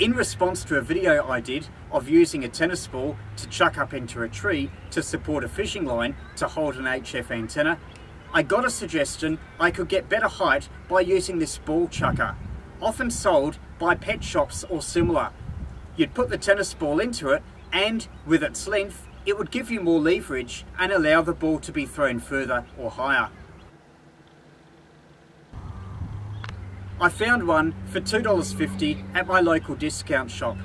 In response to a video I did of using a tennis ball to chuck up into a tree to support a fishing line to hold an HF antenna, I got a suggestion I could get better height by using this ball chucker, often sold by pet shops or similar. You'd put the tennis ball into it and with its length it would give you more leverage and allow the ball to be thrown further or higher. I found one for $2.50 at my local discount shop.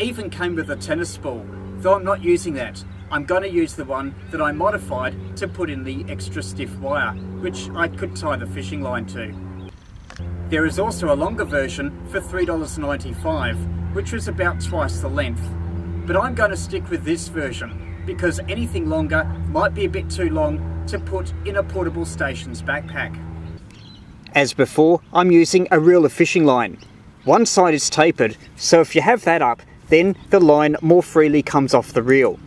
Even came with a tennis ball, though I'm not using that. I'm going to use the one that I modified to put in the extra stiff wire, which I could tie the fishing line to. There is also a longer version for $3.95, which was about twice the length. But I'm going to stick with this version, because anything longer might be a bit too long to put in a portable station's backpack. As before, I'm using a reeler fishing line. One side is tapered, so if you have that up, then the line more freely comes off the reel.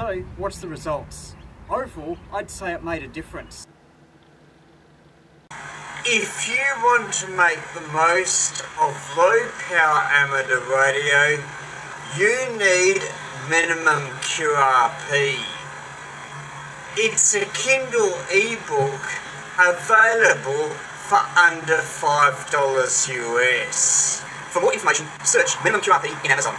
So, what's the results? Overall, I'd say it made a difference. If you want to make the most of low power amateur radio, you need minimum QRP. It's a Kindle ebook available for under $5 US. For more information, search minimum QRP in Amazon.